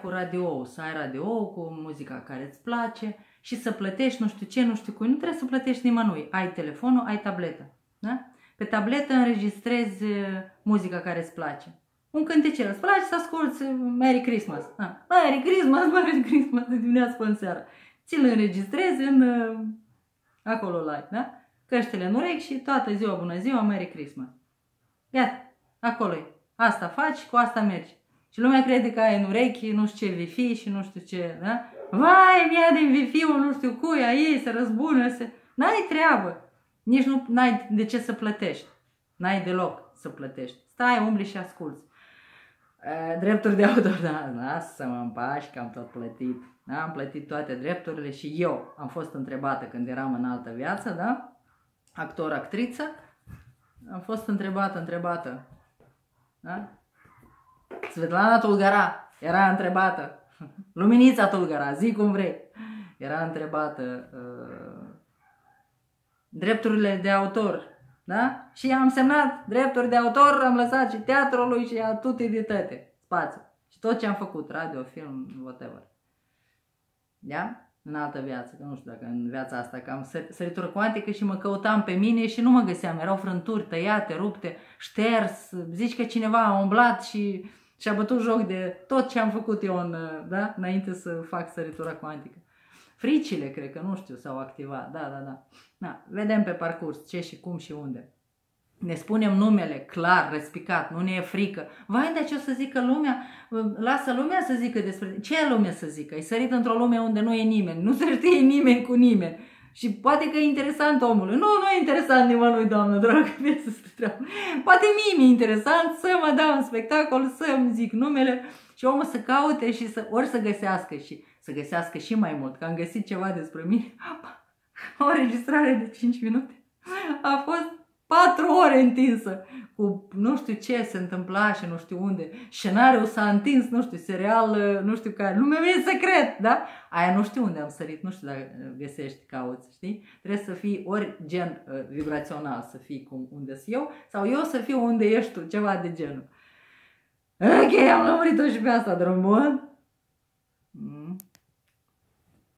cu radio, să ai radio cu muzica care îți place și să plătești nu știu ce, nu știu cui. Nu trebuie să plătești nimănui. Ai telefonul, ai tableta. Da? Pe tabletă înregistrezi uh, muzica care îți place. Un cântecel, îți place să asculti Merry Christmas. Ah, Merry Christmas, Merry Christmas de dimineață până seara. Ți-l înregistrezi în... Uh, acolo la da? Căștile în urechi și toată ziua, bună ziua, Merry Christmas. Iată, acolo e. Asta faci, cu asta mergi. Și lumea crede că ai în urechi nu știu ce wifi și nu știu ce, da? Vai, mi din wifi nu știu cui, a ei se răzbună, se... N-ai treabă. Nici nu ai de ce să plătești. N-ai deloc să plătești. Stai, umbli și asculți. Drepturi de autor, da, lasă-mă în pași că am tot plătit. Da? Am plătit toate drepturile și eu am fost întrebată când eram în altă viață, da? Actor, actriță. Am fost întrebată, întrebată. Da? Svetlana Tulgara era întrebată. Luminița Tulgara, zi cum vrei. Era întrebată uh, drepturile de autor. Da? Și am semnat drepturi de autor, am lăsat și teatrului și a tutti de tăte, spațiu. Și tot ce am făcut, radio, film, whatever. Da? În altă viață, că nu știu dacă în viața asta, că am săritură cuantică și mă căutam pe mine și nu mă găseam. Erau frânturi tăiate, rupte, șters, zici că cineva a umblat și și a bătut joc de tot ce am făcut eu în, da? înainte să fac săritura cuantică. Fricile, cred că, nu știu, s-au activat. Da, da, da. da. Vedem pe parcurs ce și cum și unde. Ne spunem numele clar, respicat, nu ne e frică. Vai, de ce o să zică lumea? Lasă lumea să zică despre... Ce e lumea să zică? E sărit într-o lume unde nu e nimeni, nu se știe nimeni cu nimeni. Și poate că e interesant omul. Nu, nu e interesant nimănui, doamnă, dragă, să Poate mie mi-e interesant să mă dau în spectacol, să-mi zic numele și omul să caute și să, ori să găsească și să găsească și mai mult, că am găsit ceva despre mine. O înregistrare de 5 minute. A fost patru ore întinsă cu nu știu ce se întâmpla și nu știu unde. Scenariul s-a întins, nu știu, serial, nu știu care. Lumea mea e secret, da? Aia nu știu unde am sărit, nu știu dacă găsești, cauți, știi? Trebuie să fii ori gen uh, vibrațional, să fii cum unde sunt eu, sau eu să fiu unde ești tu, ceva de genul. Ok, am lămurit-o și pe asta, drământ.